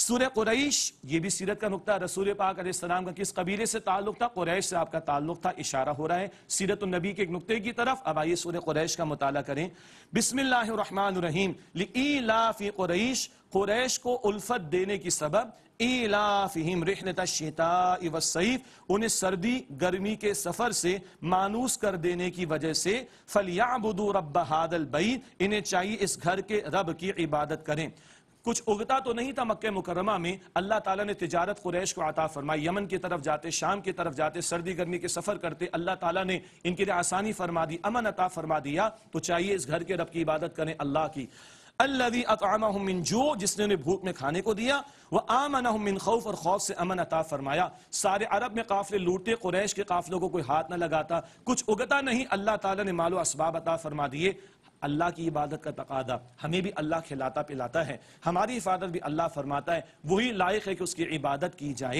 सूर्य कुरैश, ये भी सीरत का नुकता, रसूल पाक अलैहिस्सलाम का किस कबीले से ताल्लुक था? कुरैश से आपका ताल्लुक था, इशारा हो रहा है। सीरत नबी के एक नुकते की तरफ़, अब आइए सूर्य कुरैश का मुताला करें। बिस्मिल्लाहिर्रहमानिर्रहीम लिईलाफी कुरैश कुरैश को उल्फत देने की सबब इलाफिहिम रिहनत शिता सईफ, उन्हें सर्दी, गर्मी के सफ़र से मानूस कर देने की वजह से, फलियाबुदू रब हादल बैत, इन्हें चाहिए इस घर के रब की इबादत करें। कुछ उगता तो नहीं था मक्के मुकरमा में। अल्लाह ताला ने तिजारत कुरैश को आता फरमाई। यमन की तरफ़ जाते, शाम की तरफ़ जाते, सर्दी गर्मी के सफ़र करते, अल्लाह ताला ने इनके लिए आसानी फरमा दी, अमन अता फरमा दिया। तो चाहिए इस घर के रब की इबादत करें अल्लाह की। अल्लवी अतमिन जो जिसने उन्हें भूख में खाने को दिया वह आमन मिन खौफ और खौफ से अमन अता फरमाया। सारे अरब में काफले लूटते कुरैश के काफलों को कोई हाथ न लगाता। कुछ उगता नहीं, अल्लाह ताला ने मालो असबाब अता फरमा दिए। अल्लाह की इबादत का तकादा, हमें भी अल्लाह खिलाता पिलाता है। हमारी हिफाजत भी अल्लाह फरमाता है। वही लायक है कि उसकी इबादत की जाए।